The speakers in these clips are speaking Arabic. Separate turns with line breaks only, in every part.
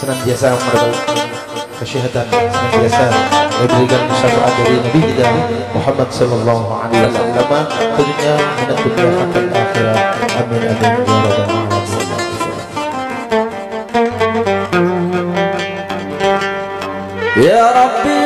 senantiasa menerbitkan kesehatan senantiasa diberikan syafaat dari Nabi kita Muhammad sallallahu alaihi wasallam tentunya dan dunia akan akhirat amin amin ya rabbal alamin
يا ربي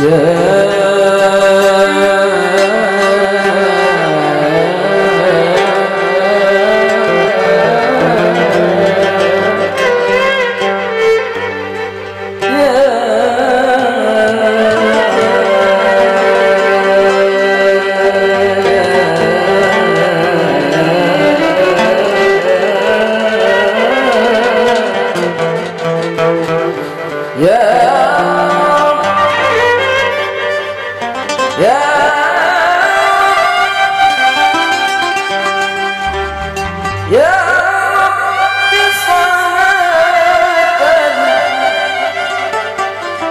Yeah.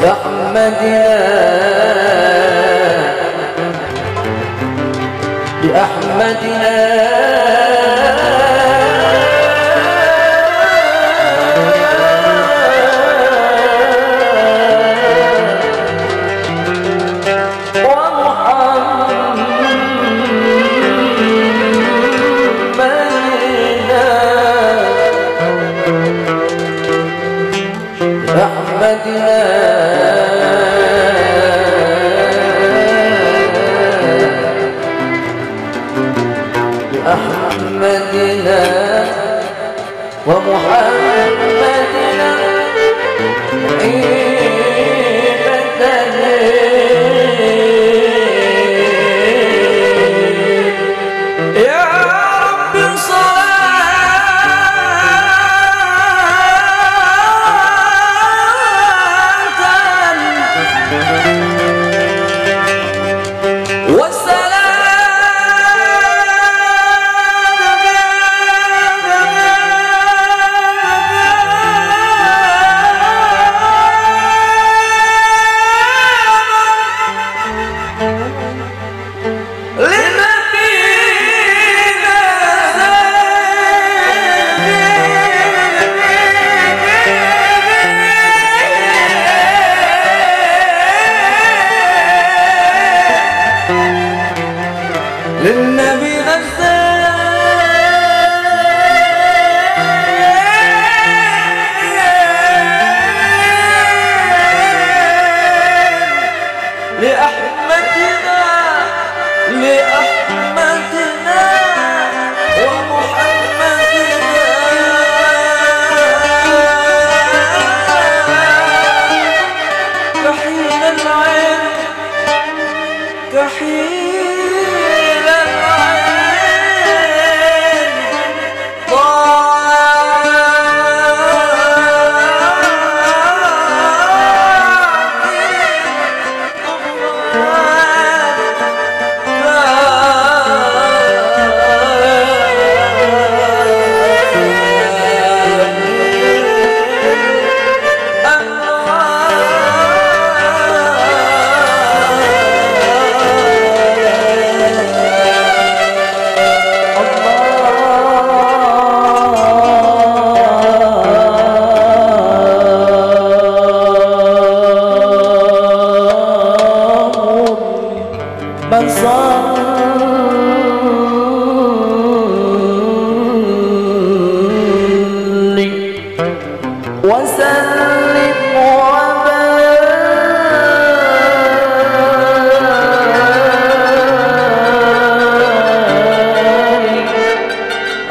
بأحمدنا بأحمدنا. محمد ومحمد للنبي أرسل لأحمدنا لأحمدنا ومحمدنا. كحيل العين كحيل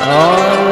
Oh.